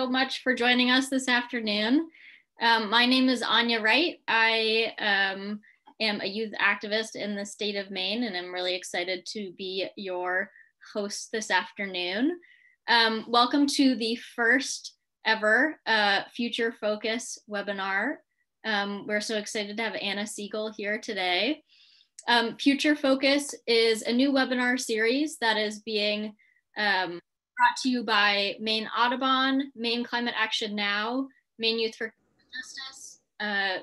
so much for joining us this afternoon. Um, my name is Ania Wright. I um, am a youth activist in the state of Maine, and I'm really excited to be your host this afternoon. Um, welcome to the first ever uh, Future Focus webinar. Um, we're so excited to have Anna Siegel here today. Um, Future Focus is a new webinar series that is being um, brought to you by Maine Audubon, Maine Climate Action Now, Maine Youth for Justice, uh,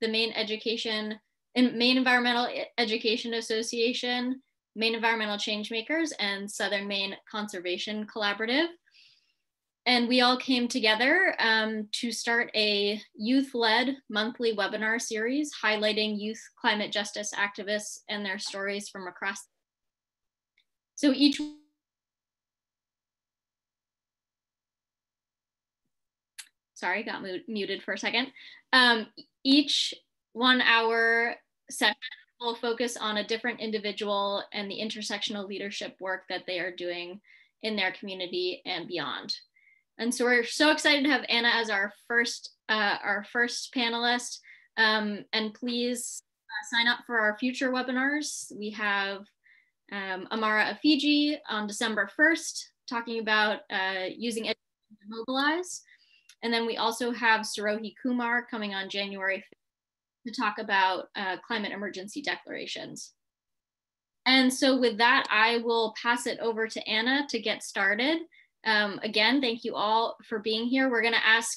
the Maine Education and Maine Environmental Education Association, Maine Environmental Changemakers, and Southern Maine Conservation Collaborative. And we all came together um, to start a youth-led monthly webinar series highlighting youth climate justice activists and their stories from across. So each sorry, got muted for a second. Um, each one hour session will focus on a different individual and the intersectional leadership work that they are doing in their community and beyond. And so we're so excited to have Anna as our first, uh, our first panelist. Um, and please uh, sign up for our future webinars. We have um, Amara Afiji on December 1st, talking about uh, using education to mobilize. And then we also have Sarohi Kumar coming on January 5th to talk about uh, climate emergency declarations. And so with that, I will pass it over to Anna to get started. Um, again, thank you all for being here. We're gonna ask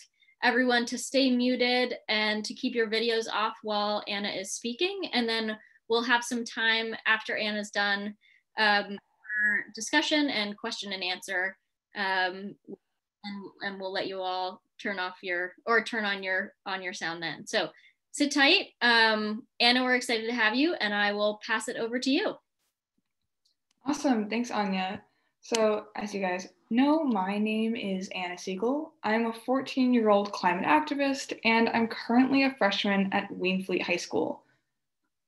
everyone to stay muted and to keep your videos off while Anna is speaking. And then we'll have some time after Anna's done um, for discussion and question and answer. Um, and, and we'll let you all turn off your or turn on your on your sound then. So sit tight. Um, Anna, we're excited to have you, and I will pass it over to you. Awesome. Thanks, Ania. So, as you guys know, my name is Anna Siegel. I'm a 14 year old climate activist, and I'm currently a freshman at Waynflete High School.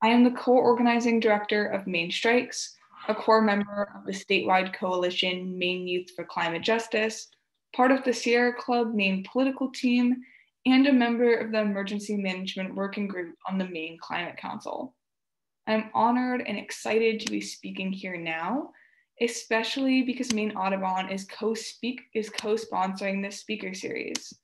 I am the co organizing director of Maine Strikes, a core member of the statewide coalition Maine Youth for Climate Justice, part of the Sierra Club Maine political team, and a member of the Emergency Management Working Group on the Maine Climate Council. I'm honored and excited to be speaking here now, especially because Maine Audubon is co-speak is co-sponsoring this speaker series.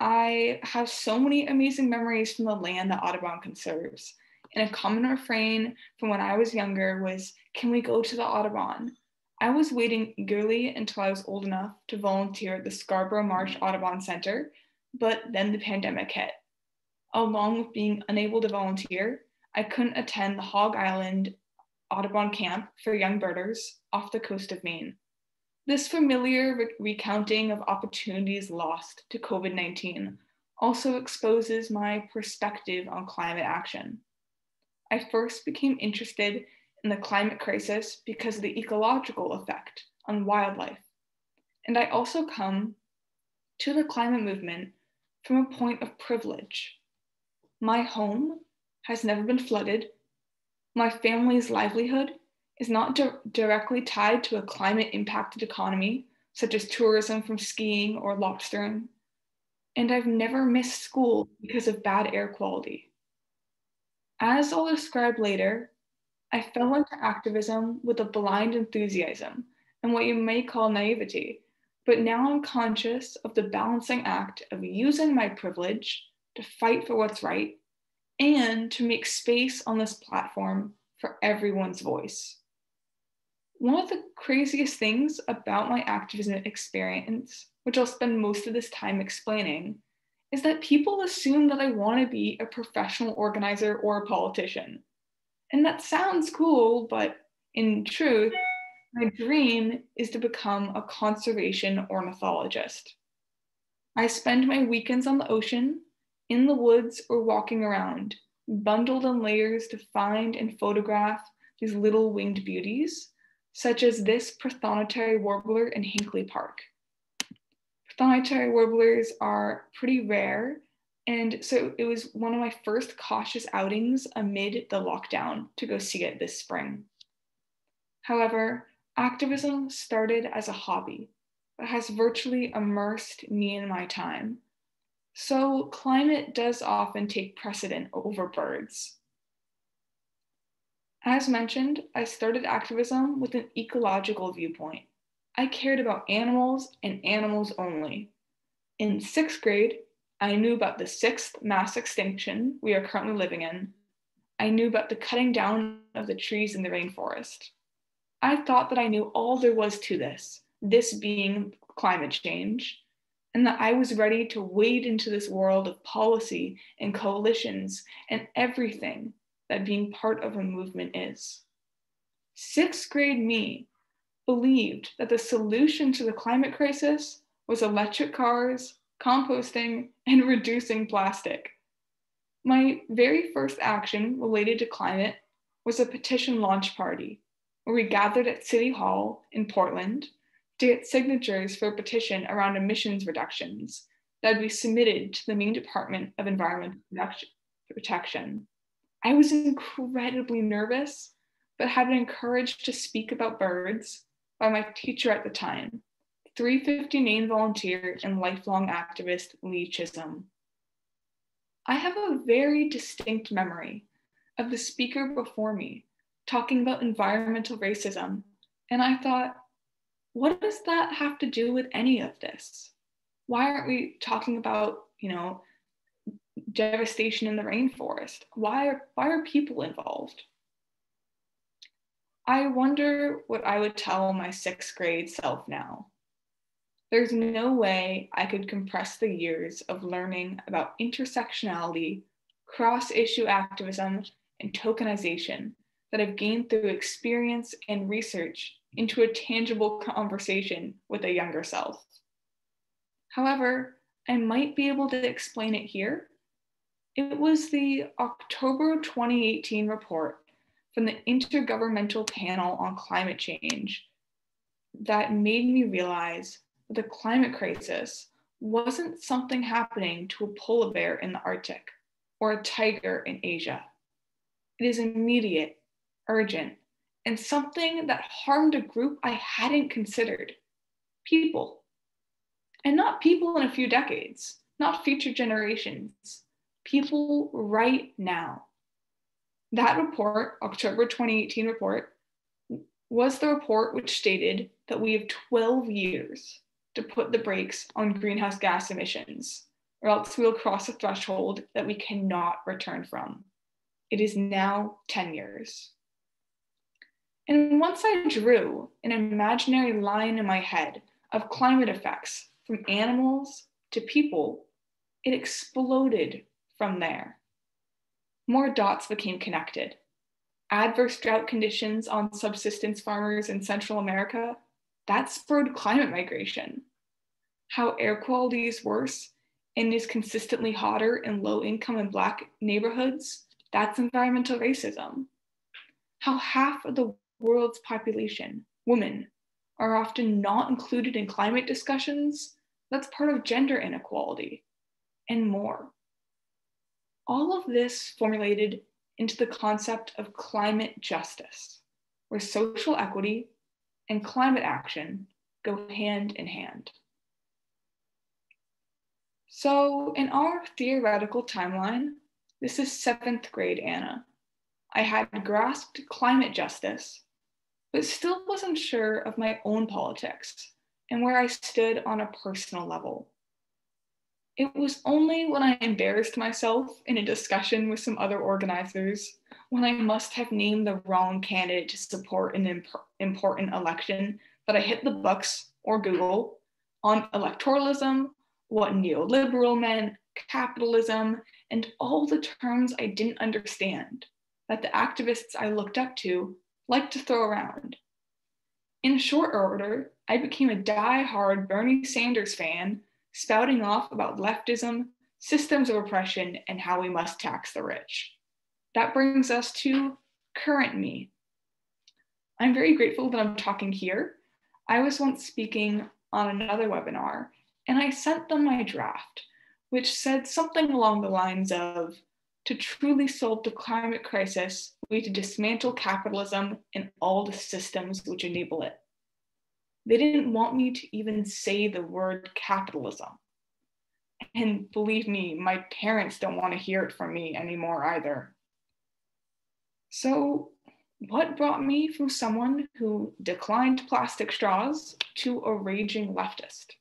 I have so many amazing memories from the land that Audubon conserves. And a common refrain from when I was younger was, can we go to the Audubon? I was waiting eagerly until I was old enough to volunteer at the Scarborough Marsh Audubon Center, but then the pandemic hit. Along with being unable to volunteer, I couldn't attend the Hog Island Audubon Camp for young birders off the coast of Maine. This familiar re- recounting of opportunities lost to COVID 19 also exposes my perspective on climate action. I first became interested in the climate crisis because of the ecological effect on wildlife. And I also come to the climate movement from a point of privilege. My home has never been flooded. My family's livelihood is not di- directly tied to a climate impacted economy, such as tourism from skiing or lobstering. And I've never missed school because of bad air quality. As I'll describe later, I fell into activism with a blind enthusiasm and what you may call naivety, but now I'm conscious of the balancing act of using my privilege to fight for what's right and to make space on this platform for everyone's voice. One of the craziest things about my activism experience, which I'll spend most of this time explaining, is that people assume that I want to be a professional organizer or a politician. And that sounds cool, but in truth, my dream is to become a conservation ornithologist. I spend my weekends on the ocean, in the woods, or walking around, bundled in layers to find and photograph these little winged beauties, such as this prothonotary warbler in Hinckley Park. Prothonotary warblers are pretty rare and so it was one of my first cautious outings amid the lockdown to go see it this spring. However, activism started as a hobby, but has virtually immersed me in my time. So, climate does often take precedent over birds. As mentioned, I started activism with an ecological viewpoint. I cared about animals and animals only. In sixth grade, I knew about the sixth mass extinction we are currently living in. I knew about the cutting down of the trees in the rainforest. I thought that I knew all there was to this, this being climate change, and that I was ready to wade into this world of policy and coalitions and everything that being part of a movement is. Sixth grade me believed that the solution to the climate crisis was electric cars, composting, and reducing plastic. My very first action related to climate was a petition launch party where we gathered at City Hall in Portland to get signatures for a petition around emissions reductions that would be submitted to the Maine Department of Environmental Protection. I was incredibly nervous, but had been encouraged to speak about birds by my teacher at the time, 350 Maine volunteer and lifelong activist Lee Chisholm. I have a very distinct memory of the speaker before me talking about environmental racism, and I thought, what does that have to do with any of this? Why aren't we talking about, you know, devastation in the rainforest? Why are, why are people involved? I wonder what I would tell my sixth grade self now. There's no way I could compress the years of learning about intersectionality, cross issue activism, and tokenization that I've gained through experience and research into a tangible conversation with a younger self. However, I might be able to explain it here. It was the October 2018 report from the Intergovernmental Panel on Climate Change that made me realize the climate crisis wasn't something happening to a polar bear in the Arctic or a tiger in Asia. It is immediate, urgent, and something that harmed a group I hadn't considered people. And not people in a few decades, not future generations, people right now. That report, October 2018 report, was the report which stated that we have 12 years to put the brakes on greenhouse gas emissions, or else we'll cross a threshold that we cannot return from. It is now 10 years. And once I drew an imaginary line in my head of climate effects from animals to people, it exploded from there. More dots became connected. Adverse drought conditions on subsistence farmers in Central America, that spurred climate migration. How air quality is worse and is consistently hotter in low income and Black neighborhoods, that's environmental racism. How half of the world's population, women, are often not included in climate discussions, that's part of gender inequality, and more. All of this formulated into the concept of climate justice, where social equity and climate action go hand in hand. So, in our theoretical timeline, this is seventh grade Anna. I had grasped climate justice but still wasn't sure of my own politics and where I stood on a personal level. It was only when I embarrassed myself in a discussion with some other organizers, when I must have named the wrong candidate to support an imp- important election, that I hit the books or Google on electoralism, what neoliberal meant, capitalism, and all the terms I didn't understand that the activists I looked up to liked to throw around. In short order, I became a die-hard Bernie Sanders fan, spouting off about leftism, systems of oppression, and how we must tax the rich. That brings us to current me. I'm very grateful that I'm talking here. I was once speaking on another webinar, and I sent them my draft, which said something along the lines of to truly solve the climate crisis, we need to dismantle capitalism and all the systems which enable it. They didn't want me to even say the word capitalism. And believe me, my parents don't want to hear it from me anymore either. So, what brought me from someone who declined plastic straws to a raging leftist?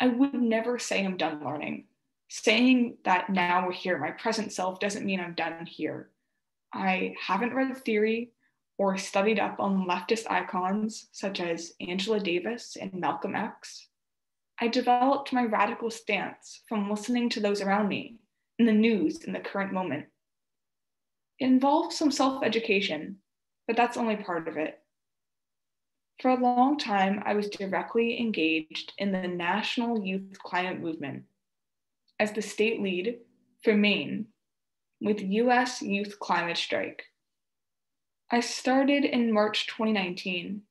I would never say I'm done learning. Saying that now we're here, my present self, doesn't mean I'm done here. I haven't read theory or studied up on leftist icons such as Angela Davis and Malcolm X. I developed my radical stance from listening to those around me in the news in the current moment. It involves some self education, but that's only part of it. For a long time, I was directly engaged in the national youth climate movement as the state lead for Maine with US Youth Climate Strike. I started in March 2019,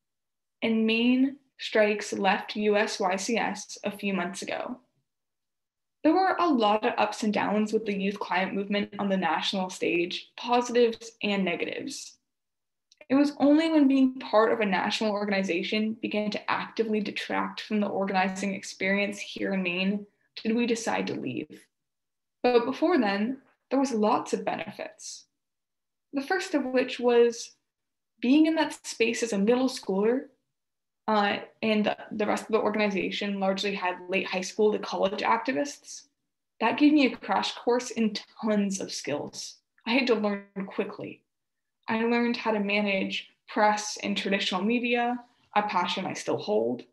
and Maine strikes left USYCS a few months ago. There were a lot of ups and downs with the youth climate movement on the national stage, positives and negatives. It was only when being part of a national organization began to actively detract from the organizing experience here in Maine did we decide to leave. But before then, there was lots of benefits. The first of which was being in that space as a middle schooler, uh, and the, the rest of the organization largely had late high school to college activists. That gave me a crash course in tons of skills. I had to learn quickly. I learned how to manage press and traditional media, a passion I still hold.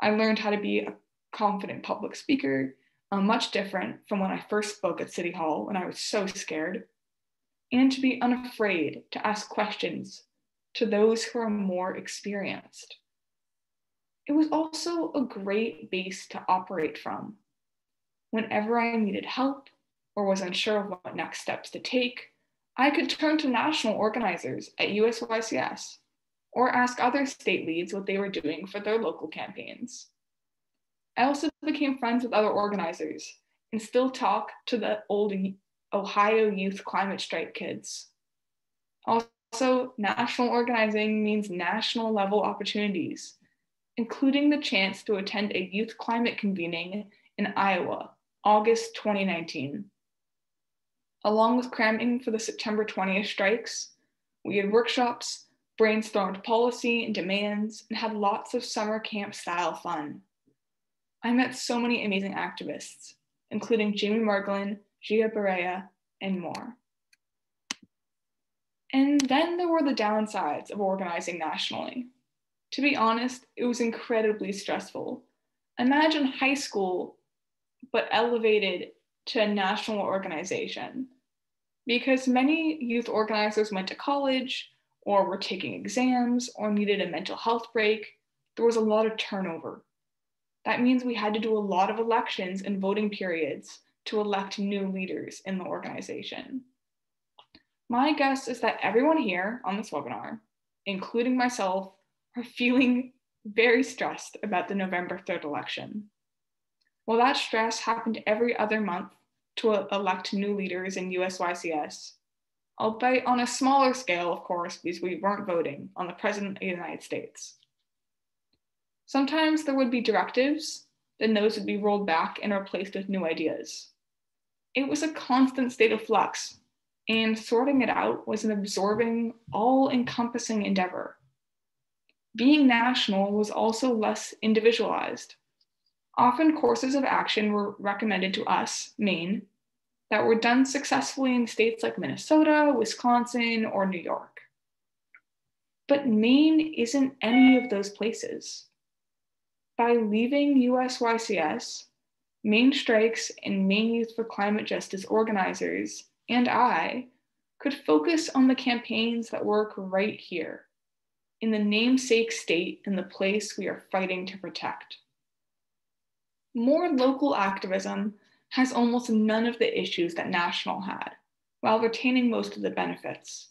I learned how to be a confident public speaker uh, much different from when I first spoke at City Hall when I was so scared, and to be unafraid to ask questions to those who are more experienced. It was also a great base to operate from. Whenever I needed help or was unsure of what next steps to take, I could turn to national organizers at USYCS or ask other state leads what they were doing for their local campaigns. I also became friends with other organizers and still talk to the old Ohio Youth Climate Strike kids. Also, national organizing means national level opportunities, including the chance to attend a youth climate convening in Iowa, August 2019. Along with cramming for the September 20th strikes, we had workshops, brainstormed policy and demands, and had lots of summer camp style fun. I met so many amazing activists, including Jamie Margolin, Gia Barea, and more. And then there were the downsides of organizing nationally. To be honest, it was incredibly stressful. Imagine high school, but elevated to a national organization. Because many youth organizers went to college, or were taking exams, or needed a mental health break, there was a lot of turnover. That means we had to do a lot of elections and voting periods to elect new leaders in the organization. My guess is that everyone here on this webinar, including myself, are feeling very stressed about the November 3rd election. While that stress happened every other month to elect new leaders in USYCS, albeit on a smaller scale, of course, because we weren't voting on the President of the United States. Sometimes there would be directives, then those would be rolled back and replaced with new ideas. It was a constant state of flux, and sorting it out was an absorbing, all encompassing endeavor. Being national was also less individualized. Often, courses of action were recommended to us, Maine, that were done successfully in states like Minnesota, Wisconsin, or New York. But Maine isn't any of those places. By leaving USYCS, Maine Strikes and Maine Youth for Climate Justice organizers and I could focus on the campaigns that work right here in the namesake state and the place we are fighting to protect. More local activism has almost none of the issues that national had, while retaining most of the benefits.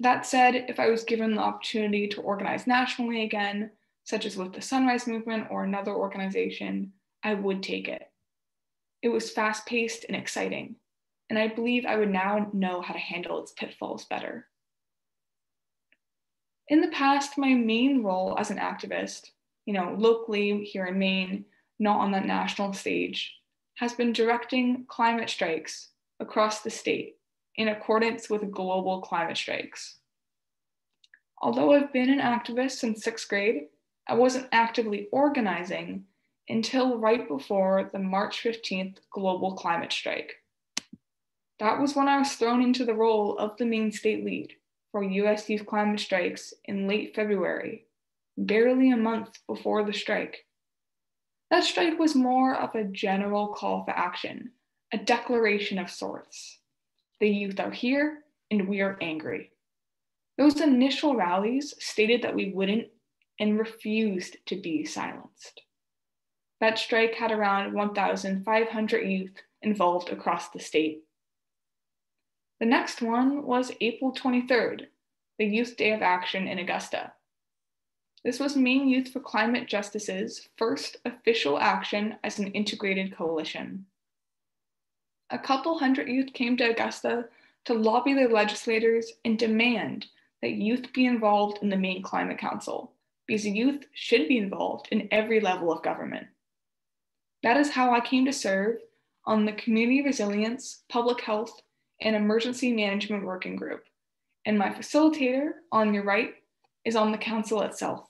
That said, if I was given the opportunity to organize nationally again, such as with the Sunrise Movement or another organization, I would take it. It was fast paced and exciting, and I believe I would now know how to handle its pitfalls better. In the past, my main role as an activist, you know, locally here in Maine, not on that national stage, has been directing climate strikes across the state in accordance with global climate strikes. Although I've been an activist since sixth grade, I wasn't actively organizing until right before the March 15th global climate strike. That was when I was thrown into the role of the Maine state lead for US youth climate strikes in late February, barely a month before the strike. That strike was more of a general call for action, a declaration of sorts. The youth are here and we are angry. Those initial rallies stated that we wouldn't and refused to be silenced. That strike had around 1,500 youth involved across the state. The next one was April 23rd, the Youth Day of Action in Augusta. This was Maine Youth for Climate Justice's first official action as an integrated coalition. A couple hundred youth came to Augusta to lobby their legislators and demand that youth be involved in the Maine Climate Council, because youth should be involved in every level of government. That is how I came to serve on the Community Resilience, Public Health, and Emergency Management Working Group, and my facilitator on your right is on the council itself.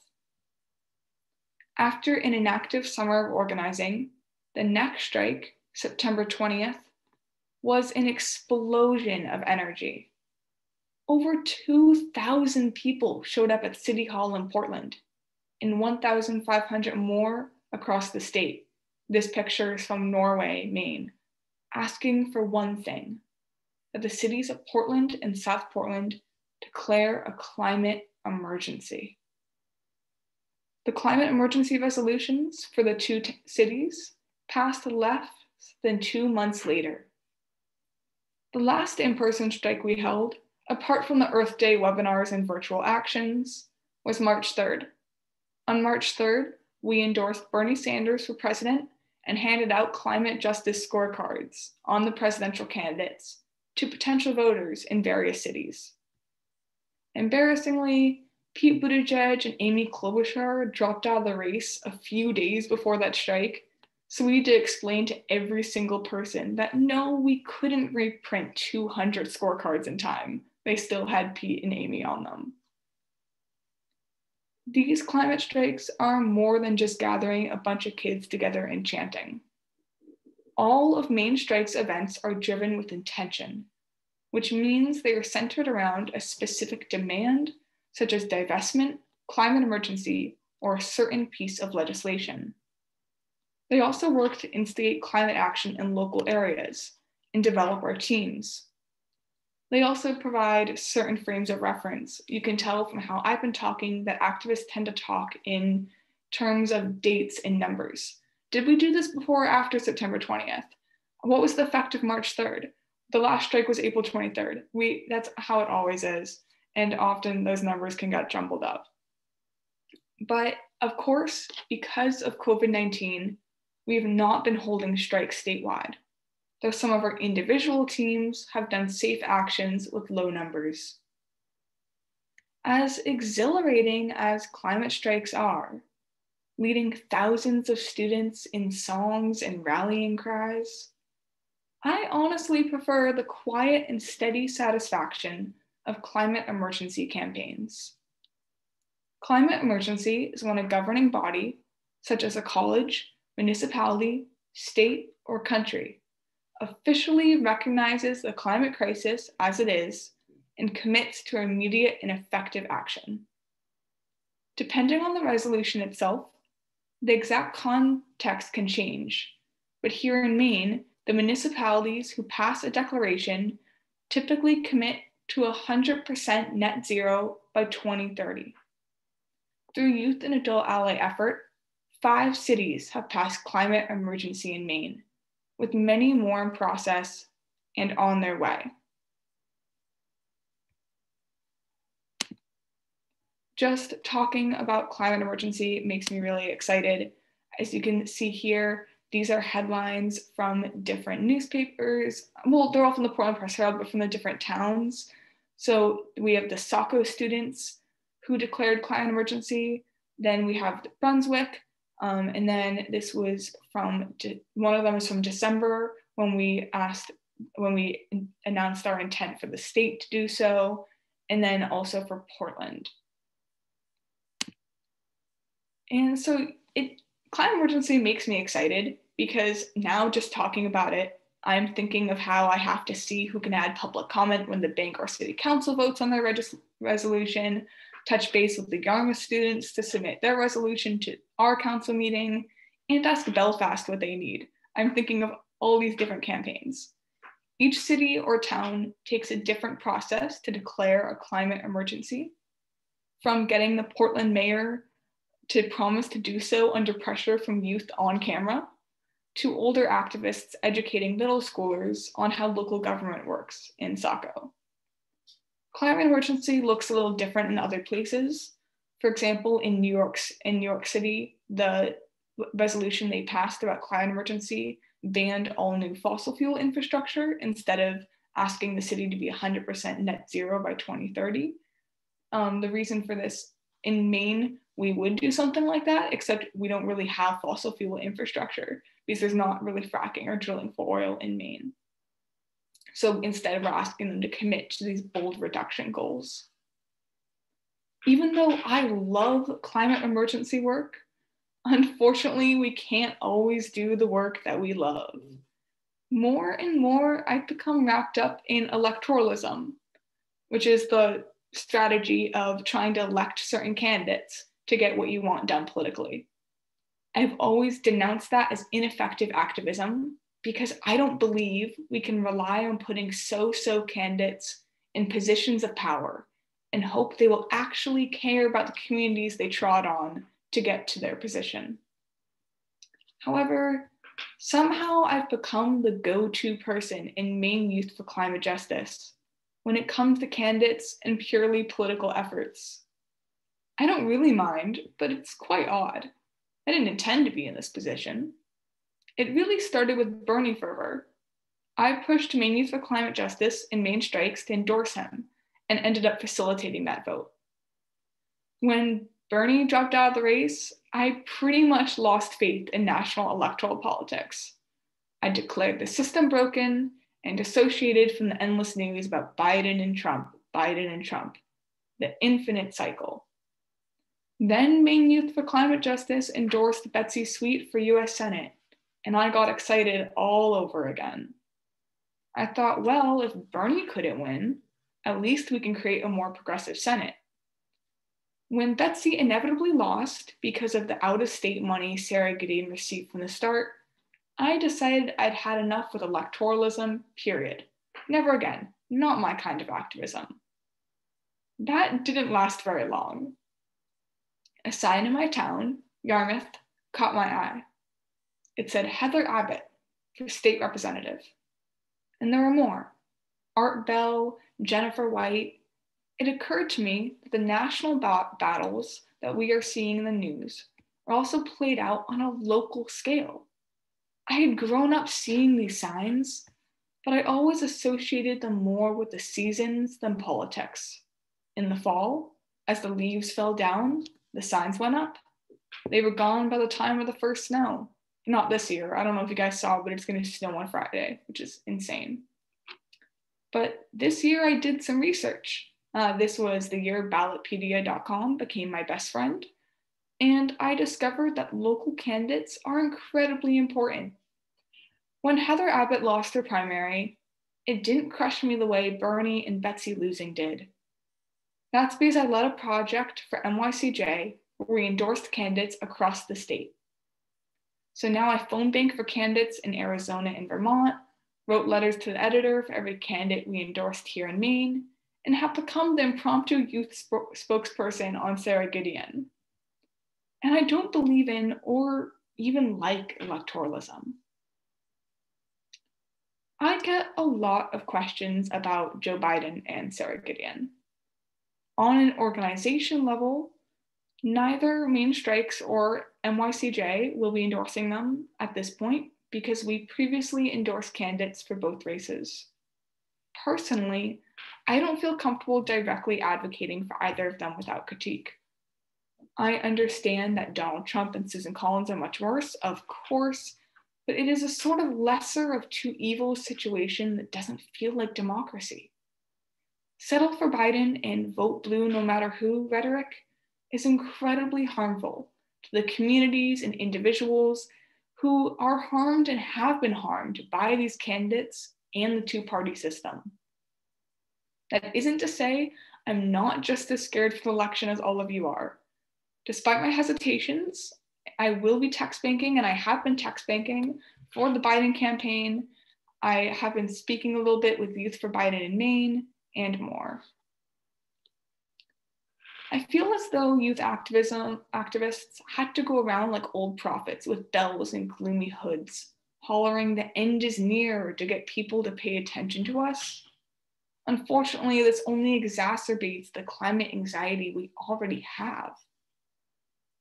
After an inactive summer of organizing, the next strike, September 20th, was an explosion of energy. Over 2,000 people showed up at City Hall in Portland, and 1,500 more across the state. This picture is from Norway, Maine, asking for one thing that the cities of Portland and South Portland declare a climate emergency. The climate emergency resolutions for the two cities passed less than two months later. The last in person strike we held, apart from the Earth Day webinars and virtual actions, was March 3rd. On March 3rd, we endorsed Bernie Sanders for president and handed out climate justice scorecards on the presidential candidates to potential voters in various cities. Embarrassingly, Pete Buttigieg and Amy Klobuchar dropped out of the race a few days before that strike so we had to explain to every single person that no, we couldn't reprint 200 scorecards in time. They still had Pete and Amy on them. These climate strikes are more than just gathering a bunch of kids together and chanting. All of Maine Strike's events are driven with intention, which means they are centered around a specific demand, such as divestment, climate emergency, or a certain piece of legislation. They also work to instigate climate action in local areas and develop our teams. They also provide certain frames of reference. You can tell from how I've been talking that activists tend to talk in terms of dates and numbers. Did we do this before or after September 20th? What was the effect of March 3rd? The last strike was April 23rd. We that's how it always is. And often those numbers can get jumbled up. But of course, because of COVID 19, we have not been holding strikes statewide, though some of our individual teams have done safe actions with low numbers. As exhilarating as climate strikes are, leading thousands of students in songs and rallying cries, I honestly prefer the quiet and steady satisfaction of climate emergency campaigns. Climate emergency is when a governing body, such as a college, municipality, state, or country officially recognizes the climate crisis as it is and commits to immediate and effective action. Depending on the resolution itself, the exact context can change, but here in Maine, the municipalities who pass a declaration typically commit to 100% net zero by 2030. Through youth and adult ally effort, five cities have passed climate emergency in Maine, with many more in process and on their way. Just talking about climate emergency makes me really excited. As you can see here, these are headlines from different newspapers. Well, they're all from the Portland Press Herald, but from the different towns. So we have the Saco students who declared climate emergency. Then we have Brunswick, um, and then this was from one of them is from December when we asked when we announced our intent for the state to do so, and then also for Portland. And so it climate emergency makes me excited because now just talking about it, I'm thinking of how I have to see who can add public comment when the Bangor city council votes on their regis- resolution, touch base with the Yarmouth students to submit their resolution to our council meeting, and ask Belfast what they need. I'm thinking of all these different campaigns. Each city or town takes a different process to declare a climate emergency, from getting the Portland mayor to promise to do so under pressure from youth on camera, to older activists educating middle schoolers on how local government works in Saco. Climate emergency looks a little different in other places. For example, in New York's in New York City, the resolution they passed about climate emergency banned all new fossil fuel infrastructure instead of asking the city to be 100% net zero by 2030. Um, the reason for this in Maine, we would do something like that, except we don't really have fossil fuel infrastructure because there's not really fracking or drilling for oil in Maine. So instead, we're asking them to commit to these bold reduction goals. Even though I love climate emergency work, unfortunately, we can't always do the work that we love. More and more, I've become wrapped up in electoralism, which is the strategy of trying to elect certain candidates to get what you want done politically. I've always denounced that as ineffective activism because I don't believe we can rely on putting so so candidates in positions of power and hope they will actually care about the communities they trod on to get to their position. However, somehow I've become the go to person in Maine Youth for Climate Justice when it comes to candidates and purely political efforts. I don't really mind, but it's quite odd. I didn't intend to be in this position. It really started with Bernie fervor. I pushed Maine Youth for Climate Justice and Maine Strikes to endorse him and ended up facilitating that vote. When Bernie dropped out of the race, I pretty much lost faith in national electoral politics. I declared the system broken and dissociated from the endless news about Biden and Trump, Biden and Trump, the infinite cycle. Then Maine Youth for Climate Justice endorsed Betsy Sweet for US Senate, and I got excited all over again. I thought, well, if Bernie couldn't win, at least we can create a more progressive Senate. When Betsy inevitably lost because of the out of state money Sara Gideon received from the start, I decided I'd had enough with electoralism, period. Never again, not my kind of activism. That didn't last very long. A sign in my town, Yarmouth, caught my eye. It said Heather Abbott for state representative. And there were more Art Bell, Jennifer White, it occurred to me that the national ba- battles that we are seeing in the news are also played out on a local scale. I had grown up seeing these signs, but I always associated them more with the seasons than politics. In the fall, as the leaves fell down, the signs went up. They were gone by the time of the first snow. Not this year. I don't know if you guys saw, but it's going to snow on Friday, which is insane. But this year I did some research uh, this was the year ballotpedia.com became my best friend. And I discovered that local candidates are incredibly important. When Heather Abbott lost her primary, it didn't crush me the way Bernie and Betsy losing did. That's because I led a project for MYCJ where we endorsed candidates across the state. So now I phone bank for candidates in Arizona and Vermont, wrote letters to the editor for every candidate we endorsed here in Maine, and have become the impromptu youth sp- spokesperson on Sara Gideon. And I don't believe in or even like electoralism. I get a lot of questions about Joe Biden and Sara Gideon. On an organization level, neither Maine Strikes or MYCJ will be endorsing them at this point because we previously endorsed candidates for both races. Personally, I don't feel comfortable directly advocating for either of them without critique. I understand that Donald Trump and Susan Collins are much worse, of course, but it is a sort of lesser of two evils situation that doesn't feel like democracy. Settle for Biden and vote blue no matter who rhetoric is incredibly harmful to the communities and individuals who are harmed and have been harmed by these candidates and the two party system. That isn't to say I'm not just as scared for the election as all of you are. Despite my hesitations, I will be text banking and I have been text banking for the Biden campaign. I have been speaking a little bit with Youth for Biden in Maine and more. I feel as though youth activism activists had to go around like old prophets with bells and gloomy hoods, hollering the end is near to get people to pay attention to us. Unfortunately, this only exacerbates the climate anxiety we already have.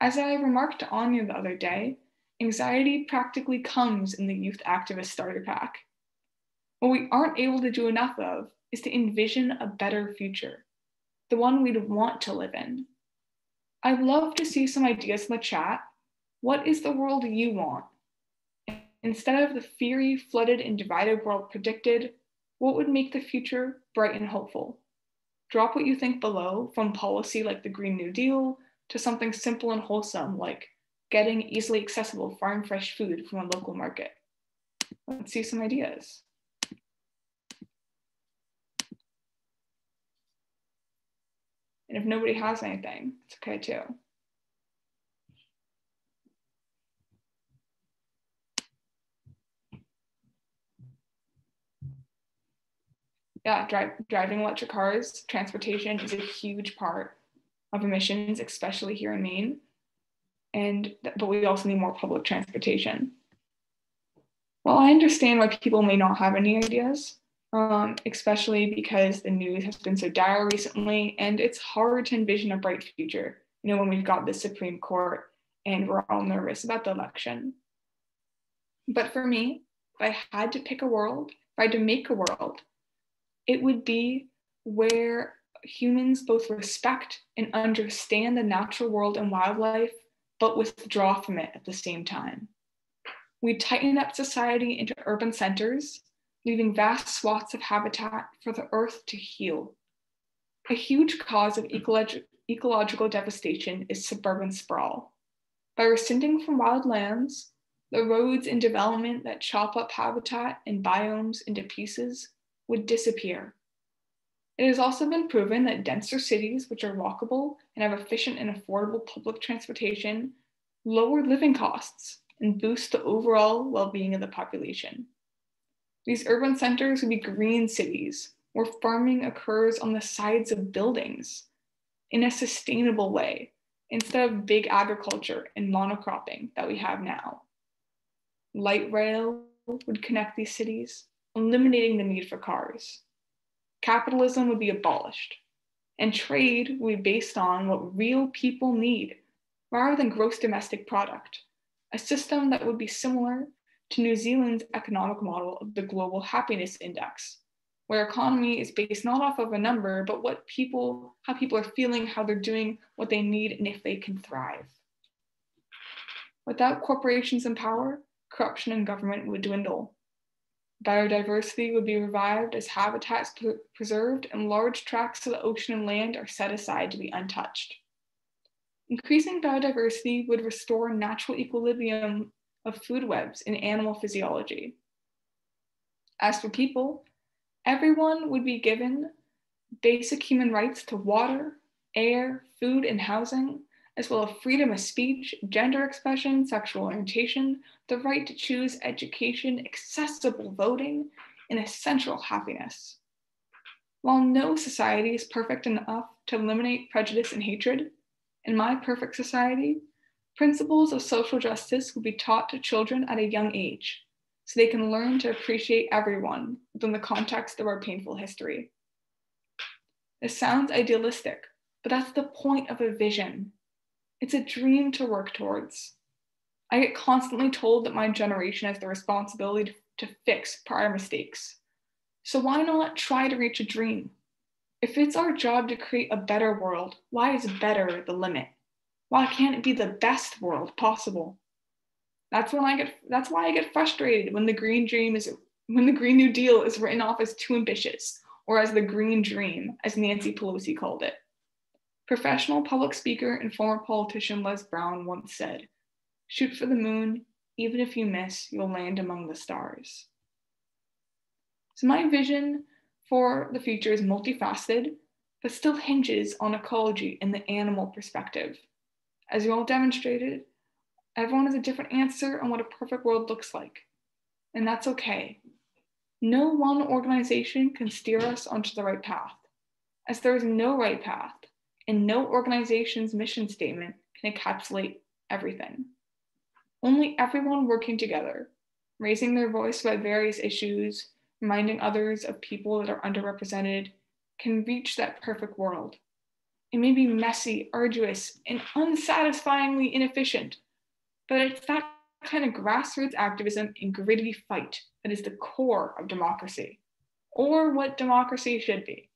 As I remarked to Ania the other day, anxiety practically comes in the youth activist starter pack. What we aren't able to do enough of is to envision a better future, the one we'd want to live in. I'd love to see some ideas in the chat. What is the world you want? Instead of the fiery, flooded, and divided world predicted, what would make the future bright and hopeful? Drop what you think below, from policy like the Green New Deal to something simple and wholesome like getting easily accessible farm fresh food from a local market. Let's see some ideas. And if nobody has anything, it's okay too. yeah, drive, driving electric cars, transportation is a huge part of emissions, especially here in Maine. And but we also need more public transportation. Well, I understand why people may not have any ideas, um, especially because the news has been so dire recently, and it's hard to envision a bright future. You know, when we've got the Supreme Court and we're all nervous about the election. But for me, if I had to pick a world, if I had to make a world, it would be where humans both respect and understand the natural world and wildlife, but withdraw from it at the same time. We tighten up society into urban centers, leaving vast swaths of habitat for the earth to heal. A huge cause of ecologi- ecological devastation is suburban sprawl. By rescinding from wild lands, the roads and development that chop up habitat and biomes into pieces would disappear. It has also been proven that denser cities, which are walkable and have efficient and affordable public transportation, lower living costs and boost the overall well being of the population. These urban centers would be green cities where farming occurs on the sides of buildings in a sustainable way instead of big agriculture and monocropping that we have now. Light rail would connect these cities, eliminating the need for cars. Capitalism would be abolished, and trade would be based on what real people need rather than gross domestic product, a system that would be similar to New Zealand's economic model of the Global Happiness Index, where economy is based not off of a number, but what people, how people are feeling, how they're doing, what they need, and if they can thrive. Without corporations in power, corruption in government would dwindle, Biodiversity would be revived as habitats preserved and large tracts of the ocean and land are set aside to be untouched. Increasing biodiversity would restore natural equilibrium of food webs in animal physiology. As for people, everyone would be given basic human rights to water, air, food, and housing, as well as freedom of speech, gender expression, sexual orientation, the right to choose education, accessible voting, and essential happiness. While no society is perfect enough to eliminate prejudice and hatred, in my perfect society, principles of social justice will be taught to children at a young age so they can learn to appreciate everyone within the context of our painful history. This sounds idealistic, but that's the point of a vision it's a dream to work towards. I get constantly told that my generation has the responsibility to, to fix prior mistakes. So why not try to reach a dream? If it's our job to create a better world, why is better the limit? Why can't it be the best world possible? That's when I get that's why I get frustrated when the green dream is when the Green New Deal is written off as too ambitious, or as the Green Dream, as Nancy Pelosi called it. Professional public speaker and former politician Les Brown once said, Shoot for the moon, even if you miss, you'll land among the stars. So, my vision for the future is multifaceted, but still hinges on ecology and the animal perspective. As you all demonstrated, everyone has a different answer on what a perfect world looks like, and that's okay. No one organization can steer us onto the right path, as there is no right path, and no organization's mission statement can encapsulate everything. Only everyone working together, raising their voice about various issues, reminding others of people that are underrepresented, can reach that perfect world. It may be messy, arduous, and unsatisfyingly inefficient, but it's that kind of grassroots activism and gritty fight that is the core of democracy, or what democracy should be.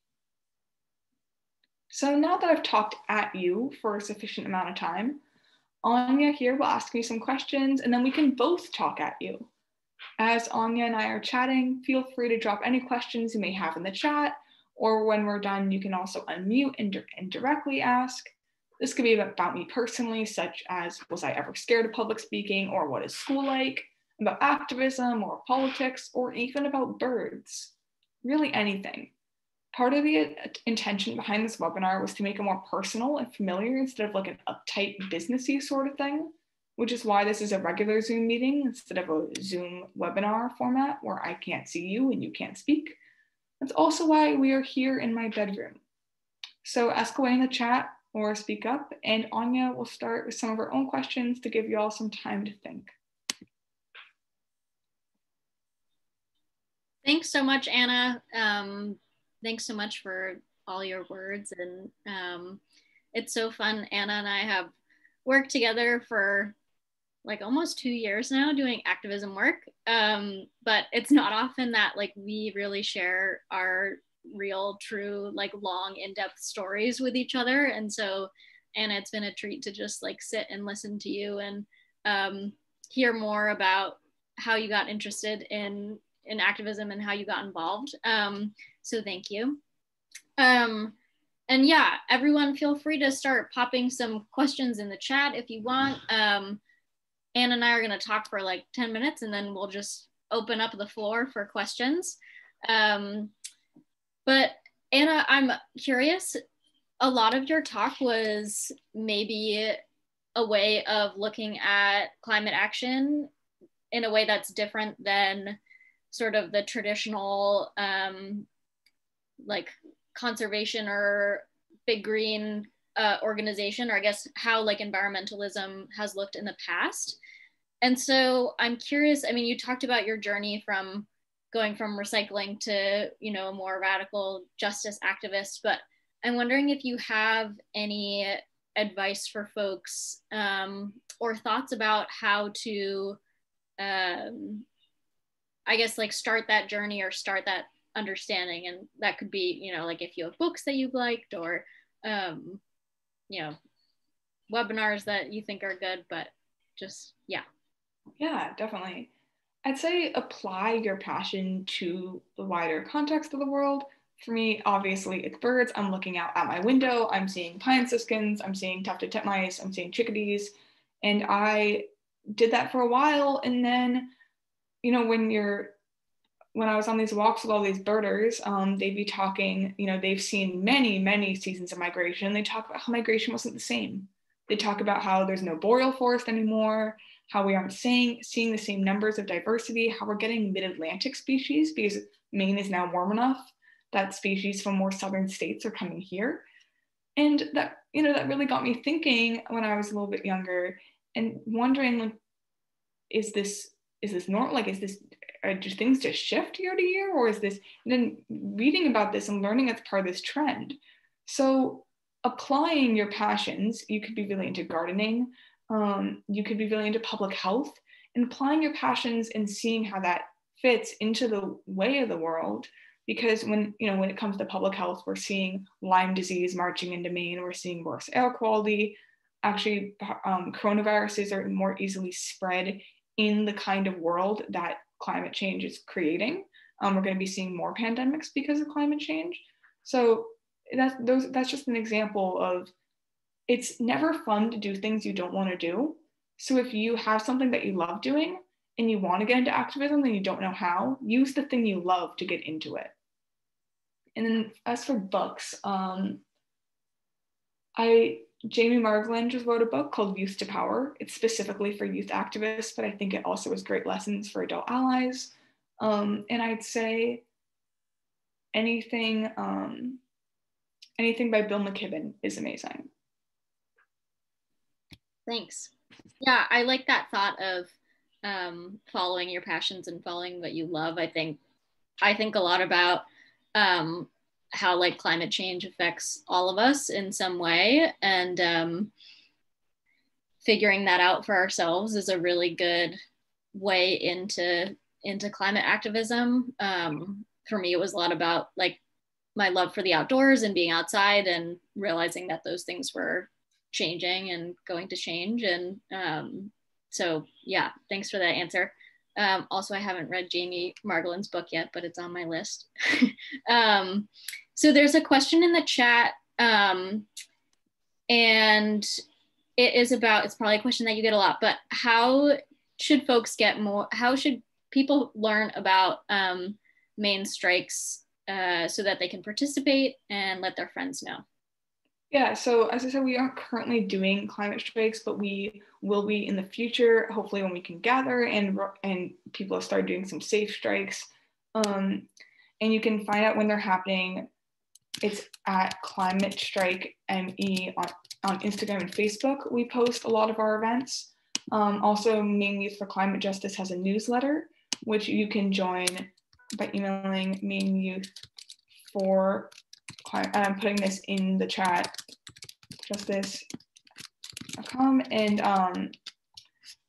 So now that I've talked at you for a sufficient amount of time, Ania here will ask me some questions and then we can both talk at you. As Ania and I are chatting, feel free to drop any questions you may have in the chat, or when we're done, you can also unmute and, and directly ask. This could be about me personally, such as was I ever scared of public speaking, or what is school like, about activism or politics, or even about birds. Really anything. Part of the intention behind this webinar was to make it more personal and familiar instead of like an uptight businessy sort of thing, which is why this is a regular Zoom meeting instead of a Zoom webinar format where I can't see you and you can't speak. That's also why we are here in my bedroom. So ask away in the chat or speak up, and Ania will start with some of her own questions to give you all some time to think. Thanks so much, Anna. Um, thanks so much for all your words. And um, it's so fun. Anna and I have worked together for like almost two years now doing activism work. Um, but it's not often that like we really share our real, true, like long, in-depth stories with each other. And so, Anna, it's been a treat to just like sit and listen to you and um, hear more about how you got interested in in activism and how you got involved. Um, so thank you. Um, and yeah, everyone feel free to start popping some questions in the chat if you want. Um, Anna and I are gonna talk for like 10 minutes and then we'll just open up the floor for questions. Um, but Anna, I'm curious, a lot of your talk was maybe a way of looking at climate action in a way that's different than sort of the traditional um, like conservation or big green uh, organization, or I guess how like environmentalism has looked in the past. And so I'm curious. I mean, you talked about your journey from going from recycling to you know a more radical justice activist, but I'm wondering if you have any advice for folks um, or thoughts about how to um, I guess like start that journey or start that understanding. And that could be, you know, like if you have books that you've liked or, um, you know, webinars that you think are good, but just, yeah. Yeah, definitely. I'd say apply your passion to the wider context of the world. For me, obviously, it's birds. I'm looking out at my window. I'm seeing pine siskins. I'm seeing tufted titmice. I'm seeing chickadees. And I did that for a while. And then you know, when you're when I was on these walks with all these birders, um, they'd be talking, you know, they've seen many, many seasons of migration. They talk about how migration wasn't the same. They talk about how there's no boreal forest anymore, how we aren't seeing, seeing the same numbers of diversity, how we're getting mid-Atlantic species because Maine is now warm enough that species from more southern states are coming here. And that, you know, that really got me thinking when I was a little bit younger and wondering like, is this is this normal? Like, is this, are just things just shift year to year? Or is this, and then reading about this and learning it's part of this trend. So applying your passions, you could be really into gardening, um, you could be really into public health, and applying your passions and seeing how that fits into the way of the world because when you know when it comes to public health we're seeing lyme disease marching into maine we're seeing worse air quality actually um, coronaviruses are more easily spread in the kind of world that climate change is creating. Um, we're going to be seeing more pandemics because of climate change. So that's those that's just an example of it's never fun to do things you don't want to do. So if you have something that you love doing and you want to get into activism and you don't know how use the thing you love to get into it. And then as for books, um, I Jamie Margolin just wrote a book called Youth to Power. It's specifically for youth activists, but I think it also has great lessons for adult allies. Um, and I'd say anything um, anything by Bill McKibben is amazing. Thanks. Yeah, I like that thought of um, following your passions and following what you love. I think I think a lot about um, how like climate change affects all of us in some way. And um, figuring that out for ourselves is a really good way into into climate activism. Um, for me it was a lot about like my love for the outdoors and being outside and realizing that those things were changing and going to change. And um, so yeah thanks for that answer um, also, I haven't read Jamie Margolin's book yet, but it's on my list. um, so there's a question in the chat, um, and it is about, it's probably a question that you get a lot, but how should folks get more, how should people learn about um, Maine strikes uh, so that they can participate and let their friends know? Yeah, so as I said, we aren't currently doing climate strikes, but we will be in the future, hopefully when we can gather and, and people started doing some safe strikes. Um, and you can find out when they're happening. It's at Climate Strike ME on, on Instagram and Facebook. We post a lot of our events. Um, also, Maine Youth for Climate Justice has a newsletter, which you can join by emailing Maine Youth for and I'm putting this in the chat, justice.com. And, um,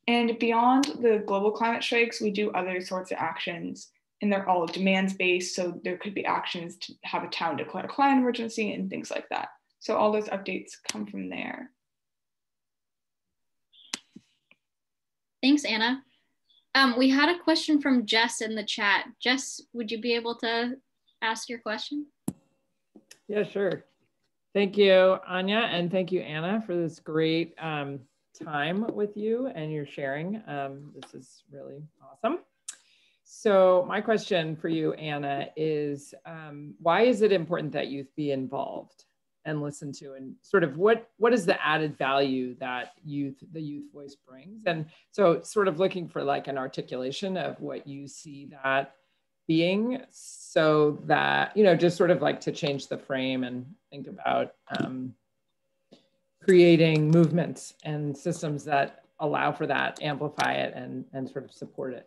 and beyond the global climate strikes, we do other sorts of actions and they're all demands based. So there could be actions to have a town declare a climate emergency and things like that. So all those updates come from there. Thanks, Anna. Um, we had a question from Jess in the chat. Jess, would you be able to ask your question? Yeah, sure. Thank you, Ania, and thank you, Anna, for this great um, time with you and your sharing. Um, this is really awesome. So my question for you, Anna, is um, why is it important that youth be involved and listen to, and sort of what what is the added value that youth the youth voice brings? And so, sort of looking for like an articulation of what you see that being so that you know just sort of like to change the frame and think about um, creating movements and systems that allow for that amplify it and and sort of support it.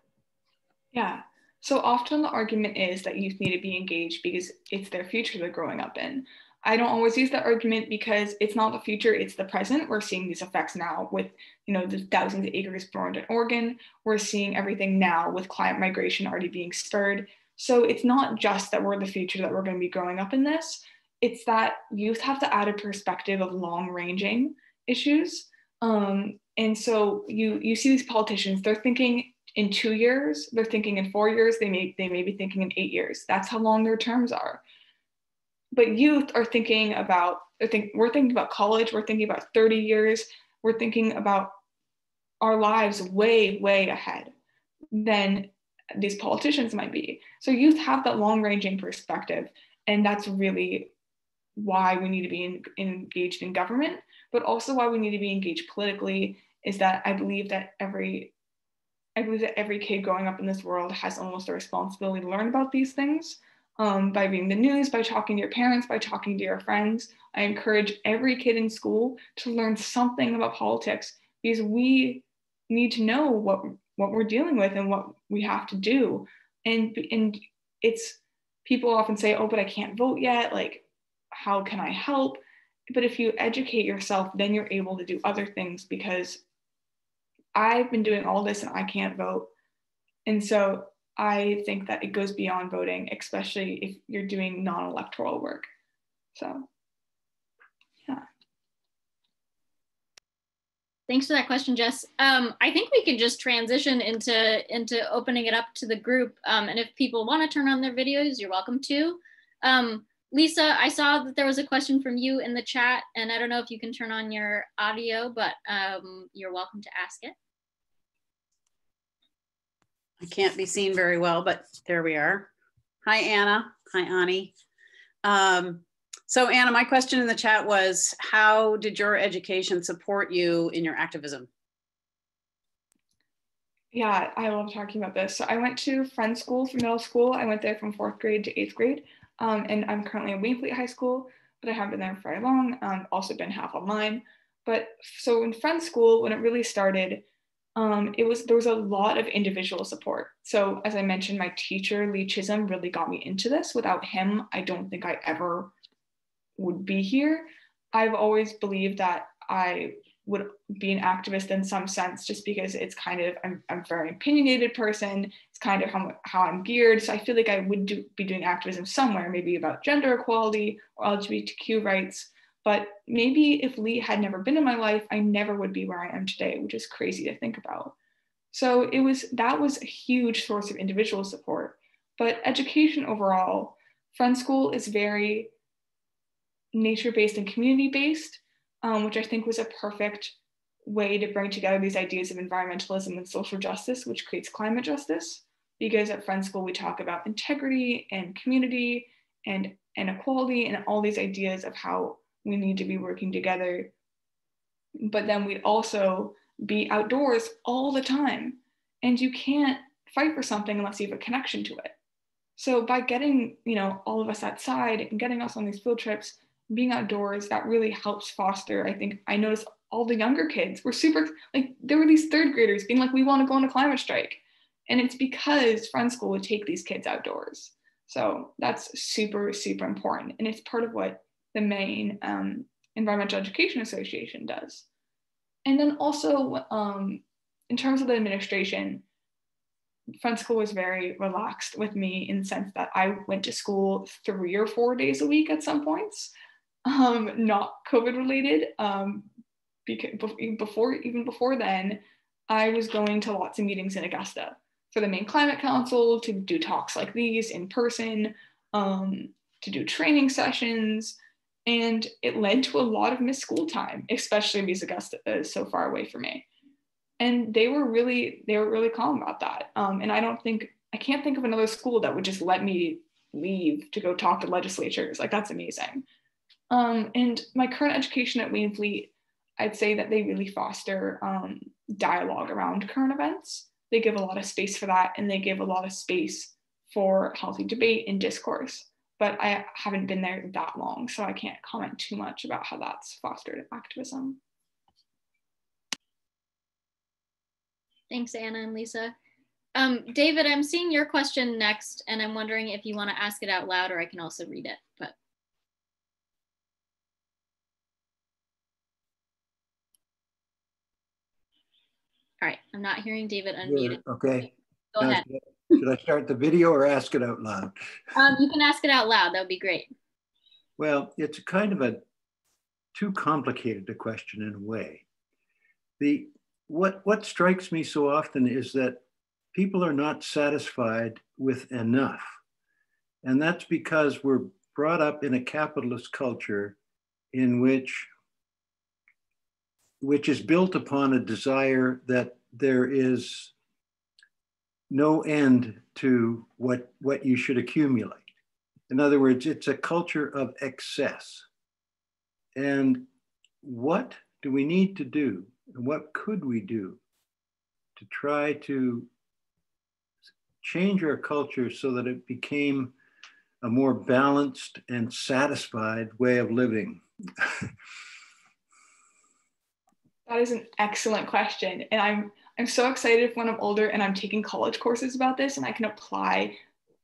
Yeah. So often the argument is that youth need to be engaged because it's their future they're growing up in I don't always use that argument because it's not the future, it's the present. We're seeing these effects now with, you know, the thousands of acres burned in Oregon. We're seeing everything now with climate migration already being spurred. So it's not just that we're the future that we're going to be growing up in this. It's that youth have to add a perspective of long-ranging issues. Um, and so you you see these politicians, they're thinking in two years, they're thinking in four years, they may they may be thinking in eight years. That's how long their terms are but youth are thinking about think, we're thinking about college we're thinking about 30 years we're thinking about our lives way way ahead than these politicians might be. So youth have that long ranging perspective and that's really why we need to be in, engaged in government but also why we need to be engaged politically is that i believe that every i believe that every kid growing up in this world has almost a responsibility to learn about these things um, by reading the news, by talking to your parents, by talking to your friends. I encourage every kid in school to learn something about politics because we need to know what what we're dealing with and what we have to do. And and it's people often say, "Oh, but I can't vote yet. Like, how can I help?" But if you educate yourself, then you're able to do other things because I've been doing all this and I can't vote. And so I think that it goes beyond voting, especially if you're doing non electoral work. So, yeah. Thanks for that question, Jess. Um, I think we can just transition into into opening it up to the group. Um, and if people want to turn on their videos, you're welcome to. Um, Lisa, I saw that there was a question from you in the chat, and I don't know if you can turn on your audio, but um, you're welcome to ask it. I can't be seen very well, but there we are. Hi, Anna. Hi, Ani. Um, so Anna, my question in the chat was, how did your education support you in your activism? Yeah, I love talking about this. So I went to Friends School for middle school. I went there from fourth grade to eighth grade. Um, and I'm currently at Waynflete High School, but I haven't been there for very long. Um, also been half online. But so in Friends School, when it really started, um, it was there was a lot of individual support. So as I mentioned, my teacher Lee Chisholm really got me into this. Without him, I don't think I ever would be here. I've always believed that I would be an activist in some sense just because it's kind of I'm, I'm a very opinionated person it's kind of how, how i'm geared so i feel like i would do, be doing activism somewhere maybe about gender equality or lgbtq rights but maybe if Lee had never been in my life, I never would be where I am today, which is crazy to think about. So it was that was a huge source of individual support. But education overall, Friend School is very nature-based and community-based, um, which I think was a perfect way to bring together these ideas of environmentalism and social justice, which creates climate justice. Because at Friend School, we talk about integrity and community and inequality and all these ideas of how we need to be working together. But then we'd also be outdoors all the time. And you can't fight for something unless you have a connection to it. So by getting, you know, all of us outside and getting us on these field trips, being outdoors, that really helps foster. I think I noticed all the younger kids were super like there were these third graders being like, we want to go on a climate strike. And it's because Friend School would take these kids outdoors. So that's super, super important. And it's part of what the Maine um, Environmental Education Association does. And then also, um, in terms of the administration, Friend School was very relaxed with me in the sense that I went to school three or four days a week at some points, um, not COVID related. Um, because before, even before then, I was going to lots of meetings in Augusta for the Maine Climate Council to do talks like these in person, um, to do training sessions, and it led to a lot of missed school time, especially because Augusta is so far away from me. And they were really, they were really calm about that. Um, and I don't think, I can't think of another school that would just let me leave to go talk to legislatures. Like that's amazing. Um, and my current education at Waynflete, I'd say that they really foster um, dialogue around current events. They give a lot of space for that, and they give a lot of space for healthy debate and discourse but I haven't been there that long, so I can't comment too much about how that's fostered activism. Thanks, Anna and Lisa. Um, David, I'm seeing your question next, and I'm wondering if you want to ask it out loud or I can also read it. But All right, I'm not hearing David unmuted. Okay. Go ahead. Should I start the video or ask it out loud? Um, you can ask it out loud. That would be great. Well, it's kind of a too complicated a question in a way. The what what strikes me so often is that people are not satisfied with enough. And that's because we're brought up in a capitalist culture in which which is built upon a desire that there is no end to what, what you should accumulate. In other words, it's a culture of excess. And what do we need to do? And what could we do to try to change our culture so that it became a more balanced and satisfied way of living? that is an excellent question. And I'm I'm so excited when I'm older and I'm taking college courses about this and I can apply,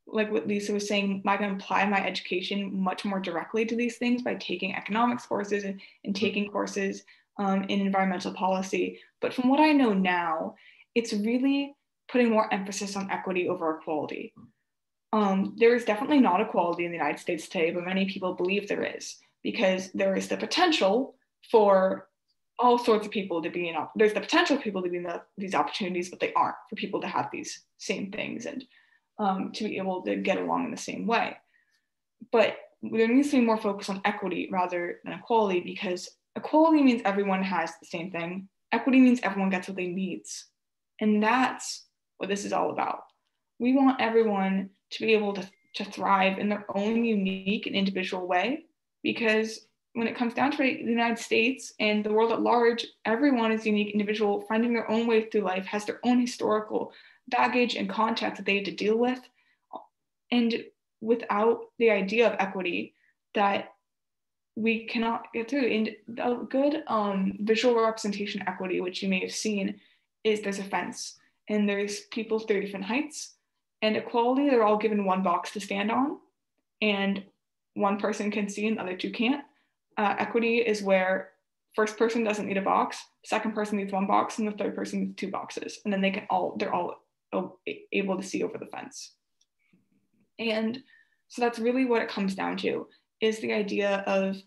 like what Lisa was saying, I can apply my education much more directly to these things by taking economics courses and, and taking courses um, in environmental policy. But from what I know now, it's really putting more emphasis on equity over equality. Um, there is definitely not equality in the United States today, but many people believe there is because there is the potential for all sorts of people to be in there's the potential for people to be in the, these opportunities but they aren't for people to have these same things and um, to be able to get along in the same way. But there needs to be more focus on equity rather than equality because equality means everyone has the same thing. Equity means everyone gets what they needs. And that's what this is all about. We want everyone to be able to, to thrive in their own unique and individual way because when it comes down to the United States and the world at large, everyone is unique individual, finding their own way through life, has their own historical baggage and context that they have to deal with. And without the idea of equity, that we cannot get through. And a good um, visual representation equity, which you may have seen, is there's a fence and there's people three different heights. And equality, they're all given one box to stand on, and one person can see and the other two can't uh, equity is where first person doesn't need a box, second person needs one box, and the third person needs two boxes, and then they can all they're all able to see over the fence. And so that's really what it comes down to is the idea of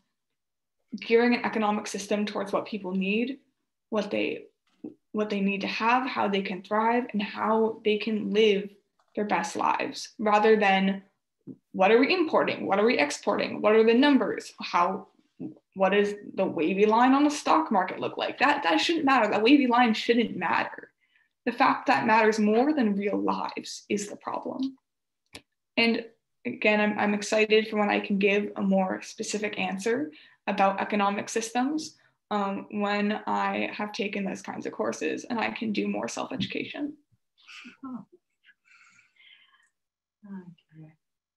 gearing an economic system towards what people need, what they what they need to have, how they can thrive, and how they can live their best lives, rather than what are we importing, what are we exporting, what are the numbers, how what does the wavy line on the stock market look like? That, that shouldn't matter. That wavy line shouldn't matter. The fact that matters more than real lives is the problem. And again, I'm, I'm excited for when I can give a more specific answer about economic systems um, when I have taken those kinds of courses and I can do more self education.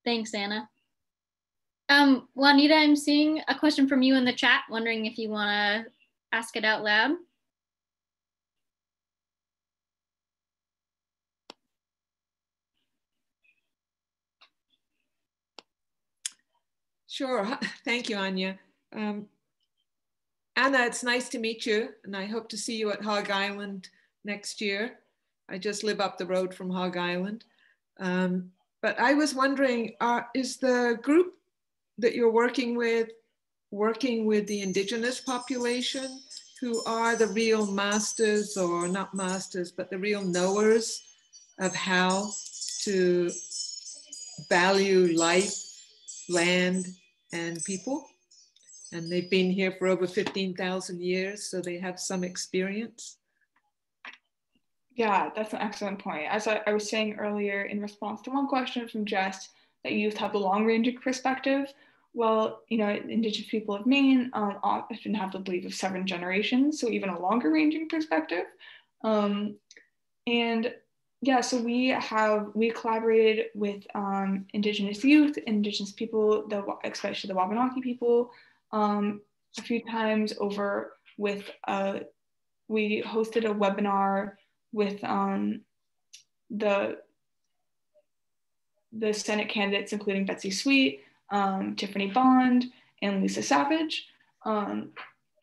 Thanks, Anna. Um, Juanita, I'm seeing a question from you in the chat, wondering if you want to ask it out loud. Sure. Thank you, Ania. Um, Anna, it's nice to meet you, and I hope to see you at Hog Island next year. I just live up the road from Hog Island. Um, but I was wondering, uh, is the group that you're working with, working with the indigenous population who are the real masters or not masters, but the real knowers of how to value life, land, and people. And they've been here for over 15,000 years, so they have some experience. Yeah, that's an excellent point. As I, I was saying earlier in response to one question from Jess, that youth have the long ranging perspective. Well, you know, indigenous people of Maine um, often have the belief of seven generations, so even a longer ranging perspective. Um, and yeah, so we have we collaborated with um, indigenous youth, indigenous people, the especially the Wabanaki people, um, a few times over with uh, we hosted a webinar with um, the the Senate candidates, including Betsy Sweet, um, Tiffany Bond, and Lisa Savage, um,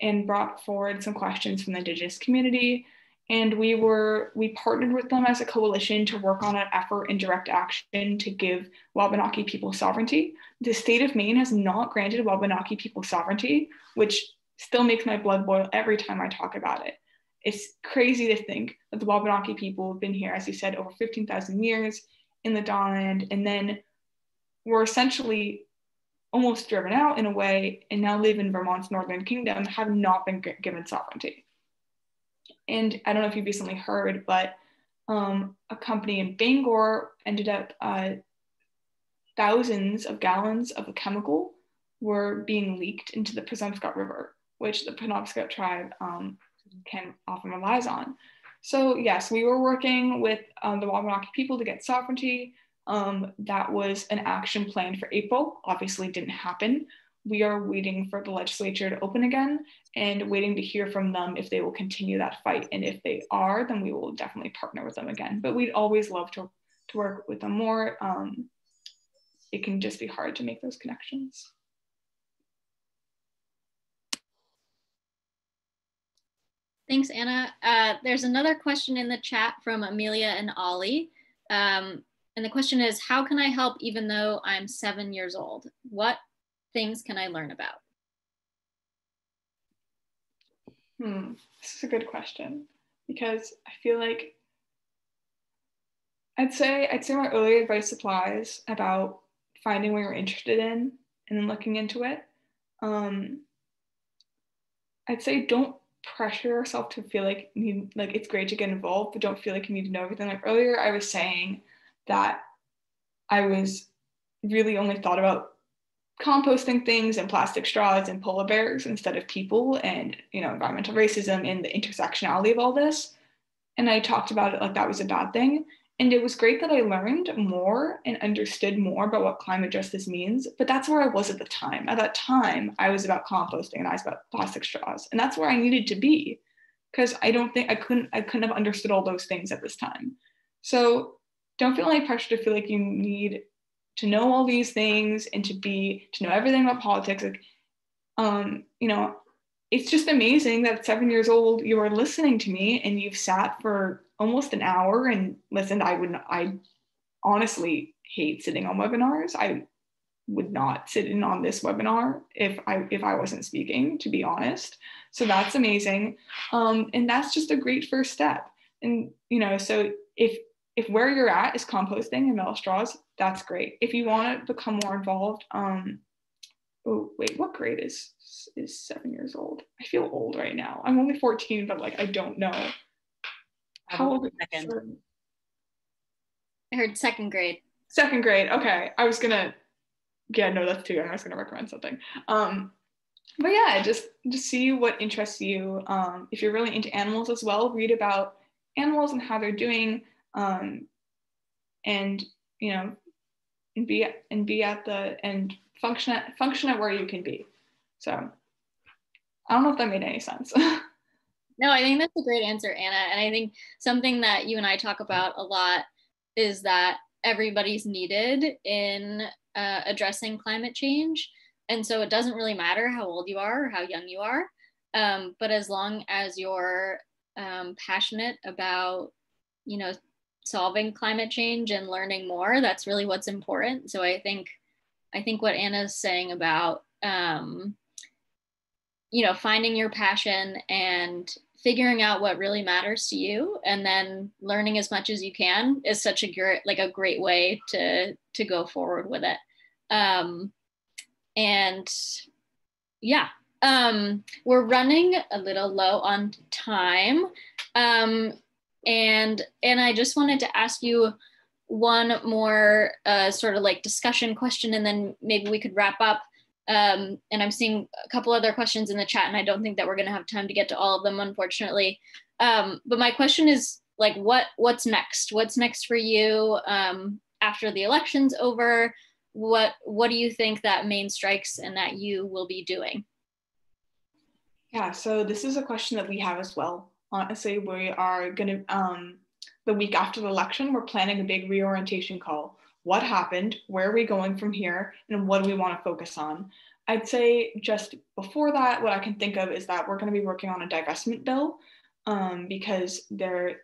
and brought forward some questions from the Indigenous community. And we were we partnered with them as a coalition to work on an effort in direct action to give Wabanaki people sovereignty. The state of Maine has not granted Wabanaki people sovereignty, which still makes my blood boil every time I talk about it. It's crazy to think that the Wabanaki people have been here, as you said, over 15,000 years in the Dawnland, and then were essentially almost driven out in a way and now live in Vermont's Northern Kingdom have not been given sovereignty. And I don't know if you've recently heard, but um, a company in Bangor ended up uh, thousands of gallons of a chemical were being leaked into the Penobscot River, which the Penobscot tribe um, can often relies on. So yes, we were working with um, the Wabanaki people to get sovereignty. Um, that was an action plan for April, obviously didn't happen. We are waiting for the legislature to open again and waiting to hear from them if they will continue that fight. And if they are, then we will definitely partner with them again. But we'd always love to, to work with them more. Um, it can just be hard to make those connections. Thanks, Anna. Uh, there's another question in the chat from Amelia and Ollie. Um, and the question is, how can I help even though I'm seven years old? What things can I learn about? Hmm, this is a good question because I feel like I'd say I'd say my early advice applies about finding what you're interested in and then looking into it. Um, I'd say don't pressure yourself to feel like you like it's great to get involved, but don't feel like you need to know everything. Like earlier, I was saying that I was really only thought about composting things and plastic straws and polar bears instead of people and you know environmental racism and the intersectionality of all this and i talked about it like that was a bad thing and it was great that i learned more and understood more about what climate justice means but that's where i was at the time. At that time i was about composting and i was about plastic straws and that's where i needed to be because i don't think i couldn't i couldn't have understood all those things at this time. So don't feel any pressure to feel like you need to know all these things and to be to know everything about politics. Like um you know it's just amazing that at seven years old you are listening to me and you've sat for almost an hour and listened i would i honestly hate sitting on webinars i would not sit in on this webinar if i if i wasn't speaking to be honest so that's amazing um, and that's just a great first step and you know so if if where you're at is composting and metal straws, that's great. If you want to become more involved, um, oh wait, what grade is is seven years old? I feel old right now. I'm only 14, but like I don't know. How old second. I heard second grade. Second grade. Okay. I was gonna yeah, no, that's too young. I was gonna recommend something. Um, but yeah, just just see what interests you. Um, if you're really into animals as well, read about animals and how they're doing um, and you know and be and be at the and function at function at where you can be so i don't know if that made any sense no i think that's a great answer anna and i think something that you and i talk about a lot is that everybody's needed in uh, addressing climate change and so it doesn't really matter how old you are or how young you are um, but as long as you're um, passionate about you know solving climate change and learning more that's really what's important. So i think i think what anna's saying about um, you know finding your passion and figuring out what really matters to you and then learning as much as you can is such a great like a great way to to go forward with it um, and yeah um, we're running a little low on time um, and and I just wanted to ask you one more uh, sort of like discussion question, and then maybe we could wrap up. Um, and I'm seeing a couple other questions in the chat, and I don't think that we're going to have time to get to all of them, unfortunately. Um, but my question is like, what what's next? What's next for you um, after the election's over? What what do you think that Maine strikes and that you will be doing? Yeah, so this is a question that we have as well honestly, we are going to, um, the week after the election, we're planning a big reorientation call. What happened? Where are we going from here? And what do we want to focus on? I'd say just before that, what I can think of is that we're going to be working on a divestment bill um, because there,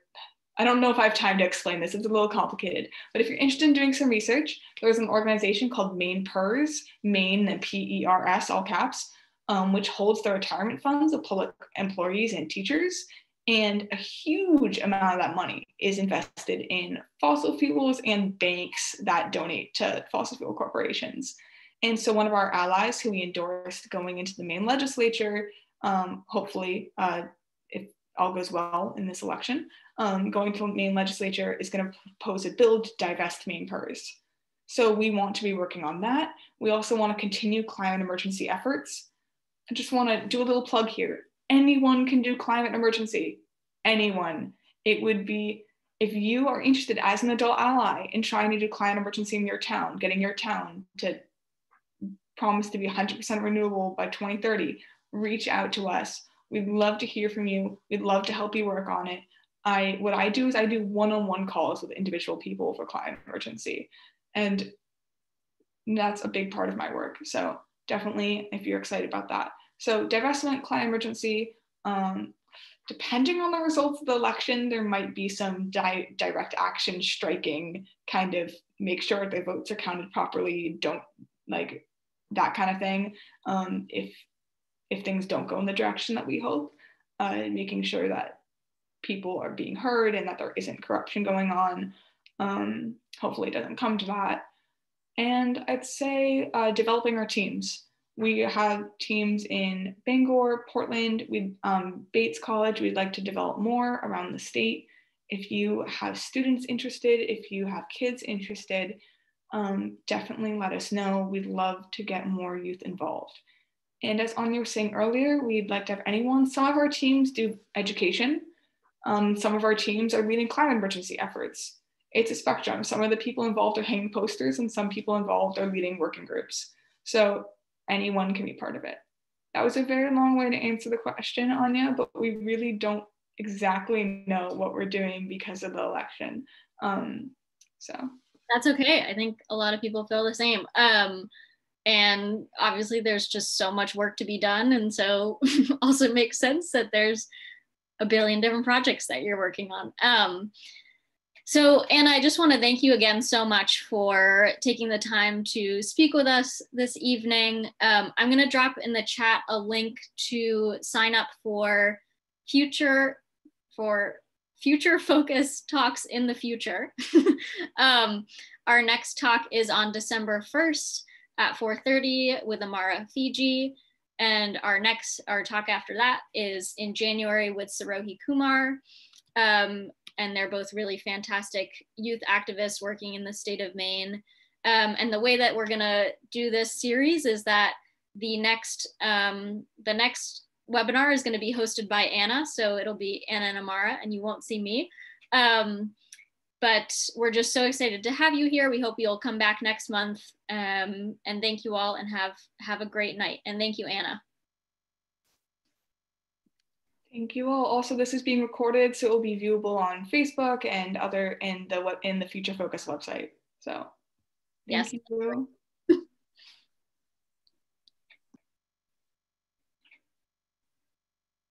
I don't know if I have time to explain this. It's a little complicated. But if you're interested in doing some research, there's an organization called Maine PERS, Maine, P E R S, all caps, um, which holds the retirement funds of public employees and teachers. And a huge amount of that money is invested in fossil fuels and banks that donate to fossil fuel corporations. And so, one of our allies who we endorsed going into the Maine legislature, um, hopefully, uh, if all goes well in this election, um, going to the Maine legislature is going to propose a bill to divest Maine PERS. So, we want to be working on that. We also want to continue climate emergency efforts. I just want to do a little plug here anyone can do climate emergency. Anyone. It would be if you are interested as an adult ally in trying to do climate emergency in your town, getting your town to promise to be 100% renewable by 2030, reach out to us. We'd love to hear from you. We'd love to help you work on it. I what I do is I do one-on-one calls with individual people for climate emergency. And that's a big part of my work. So definitely if you're excited about that. So divestment, climate emergency, um, depending on the results of the election, there might be some di- direct action striking, kind of make sure the votes are counted properly, don't like that kind of thing. Um, if if things don't go in the direction that we hope, uh, making sure that people are being heard and that there isn't corruption going on. Um, hopefully, it doesn't come to that. And I'd say uh, developing our teams. We have teams in Bangor, Portland, we um, Bates College. We'd like to develop more around the state. If you have students interested, if you have kids interested, um, definitely let us know. We'd love to get more youth involved. And as Ania was saying earlier, we'd like to have anyone. Some of our teams do education. Um, some of our teams are leading climate emergency efforts. It's a spectrum. Some of the people involved are hanging posters, and some people involved are leading working groups. So anyone can be part of it. That was a very long way to answer the question, Ania, but we really don't exactly know what we're doing because of the election. Um, so that's okay. I think a lot of people feel the same. Um, and obviously, there's just so much work to be done, and so also makes sense that there's a billion different projects that you're working on. Um, so, Anna, I just want to thank you again so much for taking the time to speak with us this evening. Um, I'm going to drop in the chat a link to sign up for future for future focus talks in the future. um, our next talk is on December 1st at 4.30 with Amara Ifeji. And our next, our talk after that is in January with Sarohi Kumar. Um, and they're both really fantastic youth activists working in the state of Maine. Um, and the way that we're gonna do this series is that the next um, the next webinar is gonna be hosted by Anna, so it'll be Anna and Amara, and you won't see me. Um, but we're just so excited to have you here. We hope you'll come back next month. Um, and thank you all, and have have a great night. And thank you, Anna. Thank you all. Also, this is being recorded, so it will be viewable on Facebook and other in the in the Future Focus website. So, yes. You.